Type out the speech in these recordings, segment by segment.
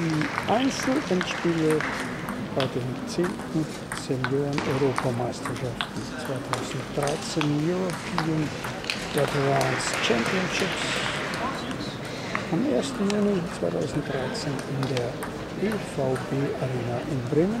die Einzelendspiele bei den 10. Senioren-Europameisterschaften 2013 European Veterans Championships am 1. Juni 2013 in der EVB Arena in Bremen.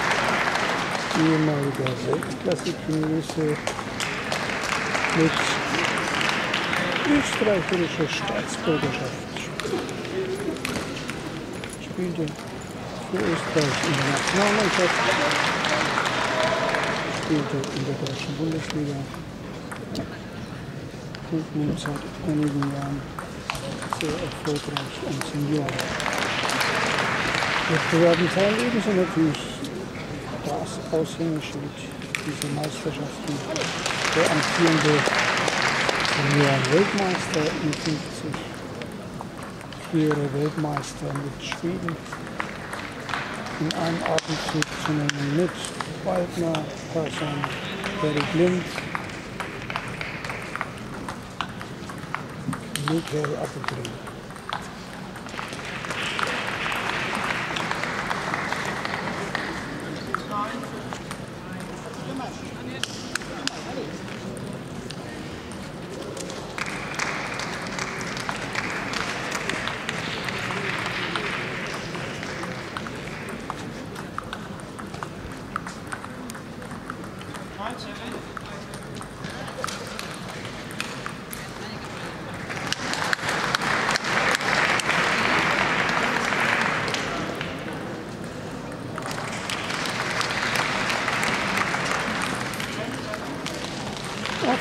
ehemaliger Weltklasse-Chinese mit österreichischer Staatsbürgerschaft. Spielte für Österreich in der Nationalmannschaft, spielte in der deutschen Bundesliga und nun seit einigen Jahren sehr erfolgreich am Senioren. Wettbewerben teilnehmen, sind natürlich das Aushängeschild dieser Meisterschaften. Der amtierende Senioren-Weltmeister in 50, frühere Weltmeister mit Schweden in einem Atemzug zu nennen mit Waldner, Persson, Barry Blind, Michael Appelgren. Auf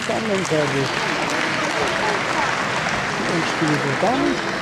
der anderen Seite der Damen.